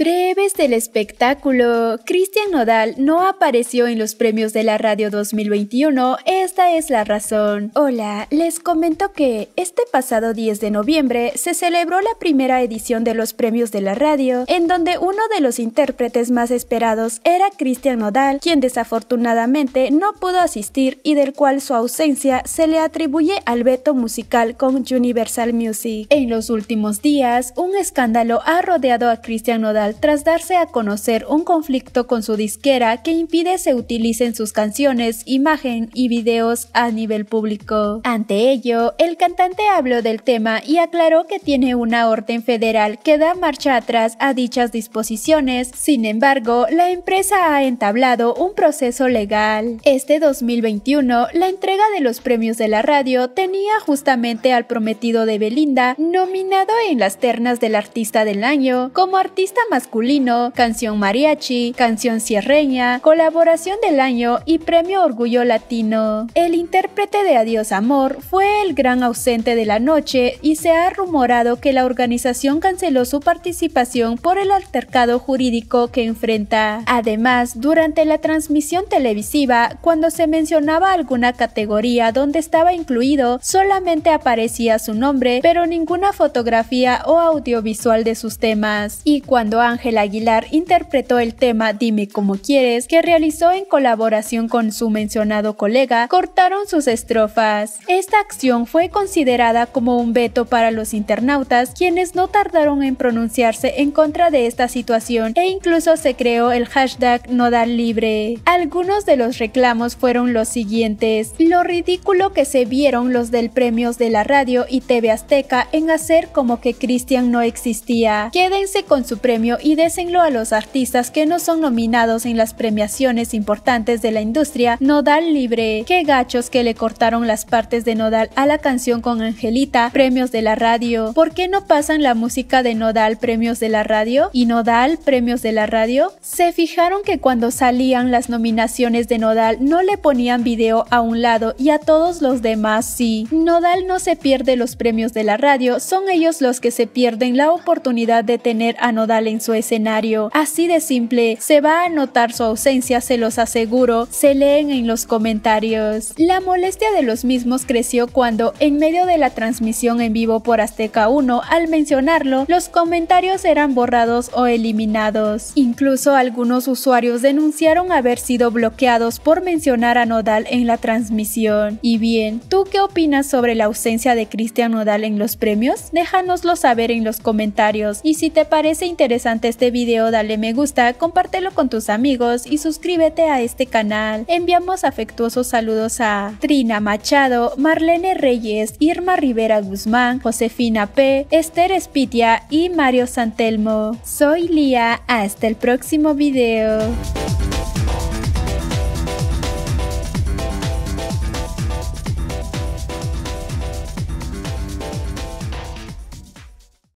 Breves del espectáculo. Cristian Nodal no apareció en los premios de la radio 2021. Esta es la razón. Hola, les comento que este pasado 10 de noviembre se celebró la primera edición de los premios de la radio, en donde uno de los intérpretes más esperados era Cristian Nodal, quien desafortunadamente no pudo asistir y del cual su ausencia se le atribuye al veto musical con Universal Music. En los últimos días, un escándalo ha rodeado a Cristian Nodal tras darse a conocer un conflicto con su disquera que impide se utilicen sus canciones, imagen y videos a nivel público. Ante ello, el cantante habló del tema y aclaró que tiene una orden federal que da marcha atrás a dichas disposiciones, sin embargo, la empresa ha entablado un proceso legal. Este 2021, la entrega de los premios de la radio tenía justamente al prometido de Belinda nominado en las ternas del artista del año como artista masculino, canción mariachi, canción sierreña, colaboración del año y premio Orgullo Latino. El intérprete de Adiós Amor fue el gran ausente de la noche y se ha rumorado que la organización canceló su participación por el altercado jurídico que enfrenta. Además, durante la transmisión televisiva, cuando se mencionaba alguna categoría donde estaba incluido, solamente aparecía su nombre, pero ninguna fotografía o audiovisual de sus temas. Y cuando Ángel Aguilar interpretó el tema Dime como quieres, que realizó en colaboración con su mencionado colega, cortaron sus estrofas. Esta acción fue considerada como un veto para los internautas, quienes no tardaron en pronunciarse en contra de esta situación e incluso se creó el hashtag Nodal Libre. Algunos de los reclamos fueron los siguientes. Lo ridículo que se vieron los del premios de la radio y TV Azteca en hacer como que Cristian no existía. Quédense con su premio y désenlo a los artistas que no son nominados en las premiaciones importantes de la industria, Nodal libre. Qué gachos que le cortaron las partes de Nodal a la canción con Angelita, premios de la radio. ¿Por qué no pasan la música de Nodal, premios de la radio? ¿Y Nodal, premios de la radio? ¿Se fijaron que cuando salían las nominaciones de Nodal no le ponían video a un lado y a todos los demás sí? Nodal no se pierde los premios de la radio, son ellos los que se pierden la oportunidad de tener a Nodal en su escenario. Así de simple, se va a notar su ausencia, se los aseguro, se leen en los comentarios. La molestia de los mismos creció cuando, en medio de la transmisión en vivo por Azteca 1, al mencionarlo, los comentarios eran borrados o eliminados. Incluso algunos usuarios denunciaron haber sido bloqueados por mencionar a Nodal en la transmisión. Y bien, ¿tú qué opinas sobre la ausencia de Cristian Nodal en los premios? Déjanoslo saber en los comentarios y si te parece interesante este video dale me gusta, compártelo con tus amigos y suscríbete a este canal. Enviamos afectuosos saludos a Trina Machado, Marlene Reyes, Irma Rivera Guzmán, Josefina P, Esther Espitia y Mario Santelmo. Soy Lía, hasta el próximo video.